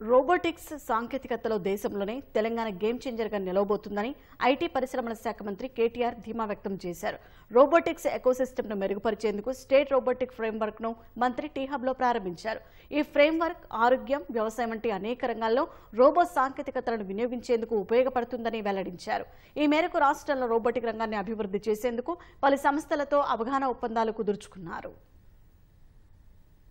Robotics సాంకేతికతలో దేశంలోనే Telangana game చేంజర్గా నిలవబోతుందని ఐటీ పరిశ్రమల శాఖ మంత్రి కేటీఆర్ ధీమా వ్యక్తం చేశారు. రోబోటిక్స్ ఎకోసిస్టమ్ను మెరుగుపరిచేందుకు స్టేట్ రోబోటిక్ ఫ్రేమ్వర్క్ను మంత్రి టీహబ్లో ప్రారంభించారు. ఈ ఫ్రేమ్వర్క్ ఆరోగ్యం వ్యవసాయం వంటి అనేక రంగాల్లో రోబో సాంకేతికతలను వినియోగించేందుకు ఉపయోగపడుతుందని వెల్లడించారు. ఈ మేరకు రాష్ట్రంలో రోబోటిక్ రంగాన్ని అభివృద్ధి చేసేందుకు పలు సంస్థలతో అవగాహన ఒప్పందాలు కుదుర్చుకున్నారు.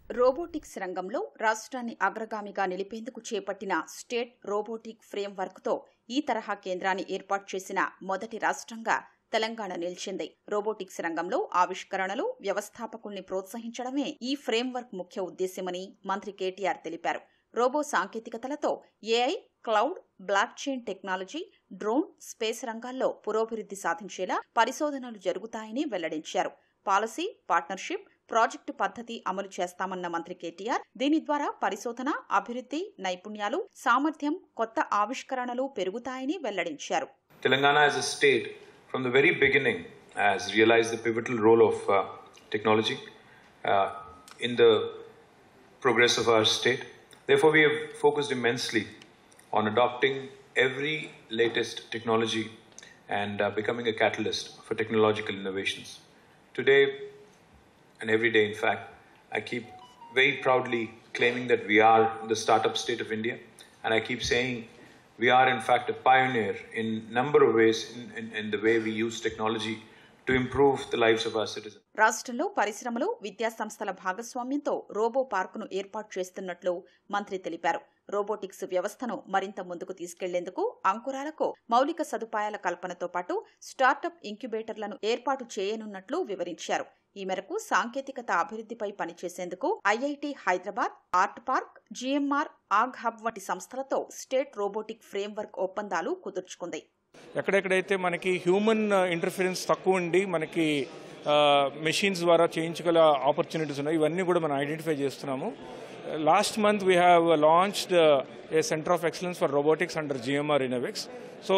రోబోటిక్స్ రంగంలో రాష్ట్రాన్ని అగ్రగామిగా నిలిపేందుకు చేపట్టిన స్టేట్ రోబోటిక్ ఫ్రేమ్వర్క్తో ఈ తరహా కేంద్రాన్ని ఏర్పాటు చేసిన మొదటి రాష్ట్రంగా తెలంగాణ నిలిచింది. రోబోటిక్స్ రంగంలో ఆవిష్కరణలు వ్యవస్థాపకుల్ని ప్రోత్సహించడమే ఈ ఫ్రేమ్వర్క్ ముఖ్య ఉద్దేశ్యమని మంత్రి కేటీఆర్ తెలిపారు. Robo సాంకేతికతలతో AI cloud blockchain technology drone space రంగాల్లో పురోభివృద్ధి సాధించేలా పరిశోధనలు జరుగుతాయని వెల్లడించారు. పాలసీ పార్ట్నర్షిప్ ప్రాజెక్టు పద్ధతి అమలు చేస్తామన్న మంత్రి కేటీఆర్ దీని ద్వారా పరిశోధన అభివృద్ధి నైపుణ్యాలు సామర్థ్యం కొత్త ఆవిష్కరణలు పెరుగుతాయని వెల్లడించారు Telangana as a state, from the very beginning, has realized the pivotal role of uh, technology uh, in the progress of our state. Therefore, we have focused immensely on adopting every latest technology and uh, becoming a catalyst for technological innovations. Today, and every day, in fact, I keep very proudly claiming that we are the startup state of India, and I keep saying we are, in fact, a pioneer in number of ways in, in, in the way we use technology to improve the lives of our citizens. రాష్ట్రంలో పరిశ్రమలు విద్యా సంస్థల భాగస్వామ్యంతో robo పార్కును ఏర్పాటు చేస్తున్నట్లు మంత్రి తెలిపారు robotics వ్యవస్థను మరింత ముందుకు తీసుకెళ్ళేందుకు అంకురాలకు మౌలిక సదుపాయాల కల్పనతో పాటు స్టార్టప్ ఇంక్యుబేటర్లను ఏర్పాటు చేయనున్నట్లు వివరించారు. ఈ మేరకు సాంకేతికత అభివృద్ధిపై పనిచేసేందుకు IIT Hyderabad art park GMR ఆగ్ హబ్ వంటి సంస్థలతో స్టేట్ రోబోటిక్ ఫ్రేమ్వర్క్ ఒప్పందాలు కుదుర్చుకుంది. ఎక్కడెక్కడైతే మనకి హ్యూమన్ ఇంటర్ఫిరెన్స్ తక్కువ ఉండి మనకి మెషిన్స్ ద్వారా చేయించగల ఆపర్చునిటీస్ ఉన్నాయి ఇవన్నీ కూడా మనం ఐడెంటిఫై చేస్తున్నాము. Last month we have launched a centre of excellence for robotics under GMR Innovex so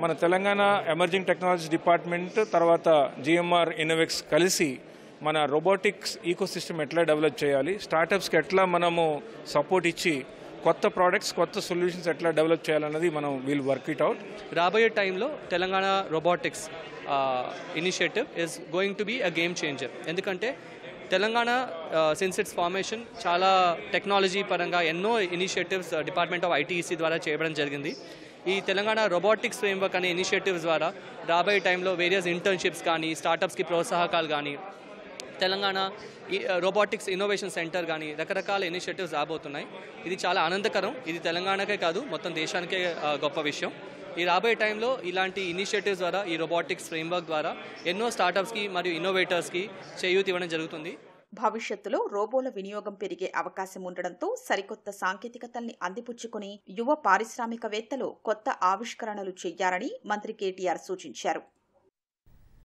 మన తెలంగాణ ఎమర్జింగ్ టెక్నాలజీ డిపార్ట్మెంట్ తర్వాత జిఎంఆర్ ఇన్నోవిక్స్ కలిసి మన రోబోటిక్స్ ఈకో సిస్టమ్ ఎట్లా డెవలప్ చేయాలి స్టార్టప్స్కి ఎట్లా మనము సపోర్ట్ ఇచ్చి కొత్త ప్రోడక్ట్స్ కొత్త సొల్యూషన్స్ ఎట్లా డెవలప్ చేయాలన్నది మనం వీల్ వర్క్ ఇట్ అవుట్ రాబోయే టైంలో Telangana robotics initiative is going to be a game changer ఎందుకంటే తెలంగాణ సిన్స్ ఇట్స్ ఫార్మేషన్ చాలా టెక్నాలజీ పరంగా ఎన్నో ఇనిషియేటివ్స్ డిపార్ట్మెంట్ ఆఫ్ ఐటీఈసీ ద్వారా చేయడం జరిగింది. ఈ తెలంగాణ రోబోటిక్స్ ఫ్రేమ్వర్క్ అనే ఇనిషియేటివ్స్ ద్వారా రాబోయే టైంలో వేరియస్ ఇంటర్న్షిప్స్ కానీ స్టార్టప్స్కి ప్రోత్సాహకాలు కానీ తెలంగాణ ఈ రోబోటిక్స్ ఇన్నోవేషన్ సెంటర్ కానీ రకరకాల ఇనిషియేటివ్స్ రాబోతున్నాయి. ఇది చాలా ఆనందకరం. ఇది తెలంగాణకే కాదు మొత్తం దేశానికే గొప్ప విషయం. ఈ రాబోయే టైంలో ఇలాంటి ఇనిషియేటివ్స్ ద్వారా ఈ రోబోటిక్స్ ఫ్రేమ్వర్క్ ద్వారా ఎన్నో స్టార్టప్స్కి మరియు ఇన్నోవేటర్స్కి చేయూతి ఇవ్వడం జరుగుతుంది. భవిష్యత్తులో రోబోల వినియోగం పెరిగే అవకాశం ఉండడంతో సరికొత్త సాంకేతికతల్ని అందిపుచ్చుకుని యువ పారిశ్రామికవేత్తలు కొత్త ఆవిష్కరణలు చెయ్యాలని మంత్రి కేటీఆర్ సూచించారు.